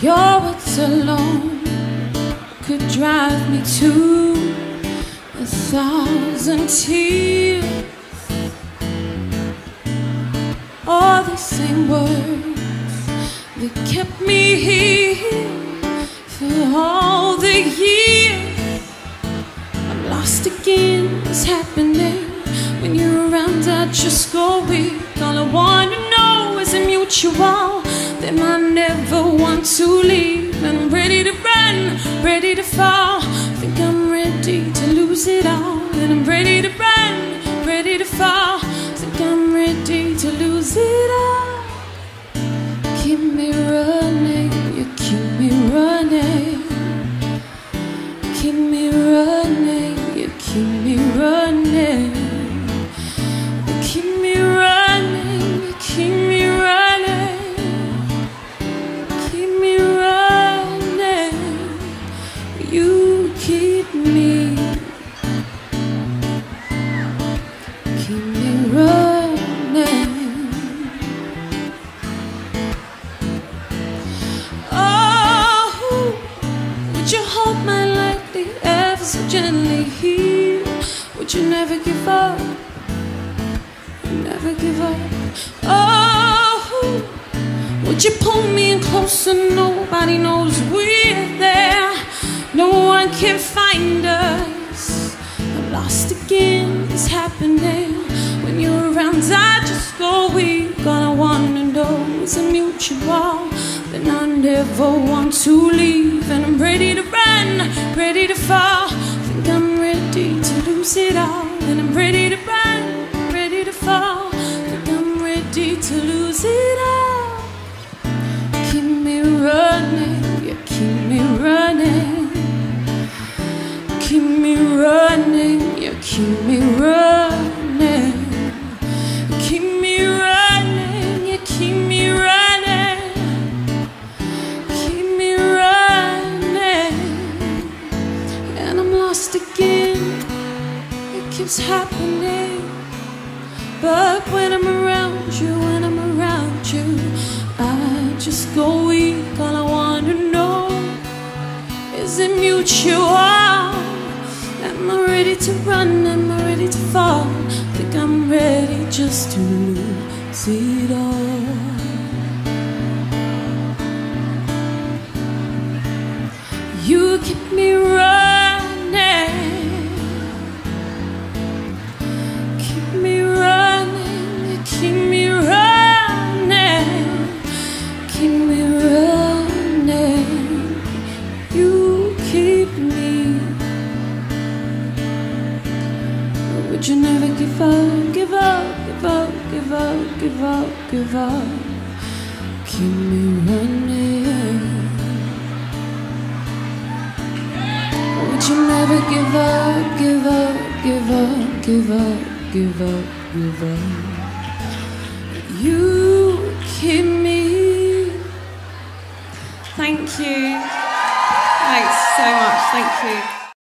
Your words alone could drive me to a thousand tears. All the same words that kept me here for all the years. I'm lost again. What's happening when you're around? I just go weak. All I wanna know is a mutual. Then I never want to leave. And I'm ready to run, ready to fall. Think I'm ready to lose it all. And I'm ready Would you never give up? Never give up. Oh, would you pull me in closer? Nobody knows we're there. No one can find us. I'm lost again. It's happening when you're around. I just go. All I wanna know is a mutual. Then I never want to leave, and I'm ready to run, ready to lose it all, and I'm ready to run, ready to fall. Think I'm ready to lose it all. Go weak. All I wanna know is it mutual? Am I ready to run? Am I ready to fall? Think I'm ready just to lose it all. You keep me Would you never give up? Give up, give up, give up, give up, give up. Keep me running. Would you never give up, give up, give up, give up, give up, give up? You keep me. Thank you. Thanks so much. Thank you.